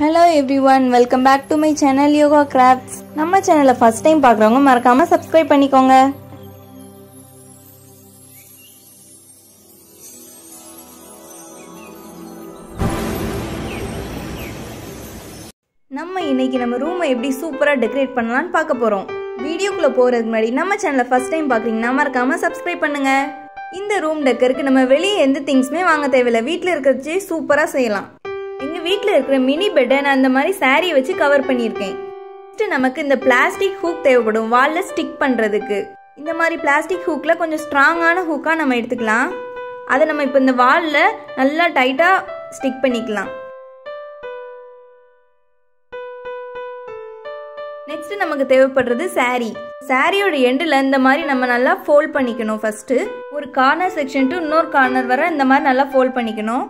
Hello everyone welcome back to my channel Yoga crafts நம்ம சேனலை first time பார்க்குறவங்க மறக்காமல் சப்ஸ்கிரைப் பண்ணிக்கோங்க. நம்ம இன்னைக்கு நம்ம ரூமை எப்படி சூப்பராக டெக்கரேட் பண்ணலாம்னு பார்க்க போகிறோம் வீடியோக்குள்ளே போகிறதுக்கு முன்னாடி நம்ம சேனலை ஃபர்ஸ்ட் டைம் பார்க்குறீங்கன்னா மறக்காமல் சப்ஸ்கிரைப் பண்ணுங்கள் இந்த ரூம் டெக்கருக்கு நம்ம வெளியே எந்த திங்ஸுமே வாங்க தேவையில்லை. வீட்டில் இருக்கிறச்சே சூப்பராக செய்யலாம். எங்கள் வீட்டில் இருக்கிற மினி பெட்டை நான் இந்த மாதிரி சாரியை வச்சு கவர் பண்ணியிருக்கேன். நெக்ஸ்ட்டு நமக்கு இந்த பிளாஸ்டிக் ஹூக் தேவைப்படும். வாலில் ஸ்டிக் பண்ணுறதுக்கு இந்த மாதிரி பிளாஸ்டிக் ஹூக்கில் கொஞ்சம் ஸ்ட்ராங்கான ஹூக்காக நம்ம எடுத்துக்கலாம். அதை நம்ம இப்போ இந்த வாலில் நல்லா டைட்டாக ஸ்டிக் பண்ணிக்கலாம். நெக்ஸ்ட் நமக்கு தேவைப்படுறது saree. சாரியோட எண்டில் இந்த மாதிரி நம்ம நல்லா ஃபோல்ட் பண்ணிக்கணும் ஃபர்ஸ்ட் ஒரு கார்னர் செக்ஷன் டு இன்னொரு கார்னர் வர இந்த மாதிரி நல்லா ஃபோல்ட் பண்ணிக்கணும்.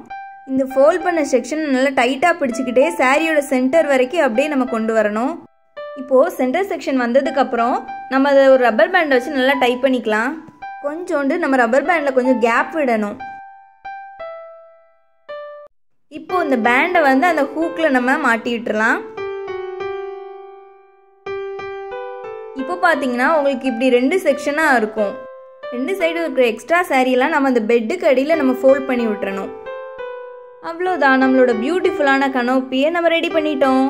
இந்த ஃபோல்ட் பண்ண செக்ஷன் நல்லா டைட்டாக பிடிச்சிக்கிட்டே சாரியோட சென்டர் வரைக்கும் அப்படியே நம்ம கொண்டு வரணும். இப்போது சென்டர் செக்ஷன் வந்ததுக்கப்புறம் நம்ம அதை ஒரு ரப்பர் பேண்டை வச்சு நல்லா டைப் பண்ணிக்கலாம். கொஞ்சோண்டு நம்ம ரப்பர் பேண்டில் கொஞ்சம் கேப் விடணும். இப்போ இந்த பேண்டை வந்து அந்த ஹூக்கில் நம்ம மாட்டி விட்டுறலாம். இப்போ பார்த்தீங்கன்னா உங்களுக்கு இப்படி ரெண்டு செக்ஷனாக இருக்கும். ரெண்டு சைடு இருக்கிற எக்ஸ்ட்ரா சாரியெல்லாம் நம்ம அந்த பெட்டுக்கு அடியில் நம்ம ஃபோல்ட் பண்ணி விட்டுறணும். அவ்வளோதான் நம்மளோட பியூட்டிஃபுல்லான கனோப்பியை நம்ம ரெடி பண்ணிட்டோம்.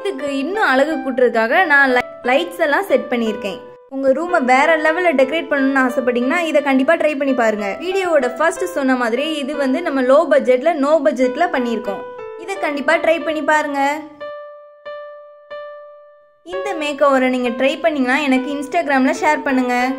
இதுக்கு இன்னும் அழகு கூட்டுறதுக்காக நான் லைட்ஸ் எல்லாம் செட் பண்ணியிருக்கேன். உங்கள் ரூமை வேற லெவலில் டெக்கரேட் பண்ணணும்னு ஆசைப்பட்டீங்கன்னா இதை கண்டிப்பாக ட்ரை பண்ணி பாருங்க. வீடியோவோட ஃபர்ஸ்ட் சொன்ன மாதிரி இது வந்து நம்ம லோ பட்ஜெட்டில் நோ பட்ஜெட்டில் பண்ணியிருக்கோம். இதை கண்டிப்பாக ட்ரை பண்ணி பாருங்க. இந்த மேக் ஓவரை நீங்கள் ட்ரை பண்ணீங்கன்னா எனக்கு இன்ஸ்டாகிராமில் ஷேர் பண்ணுங்கள்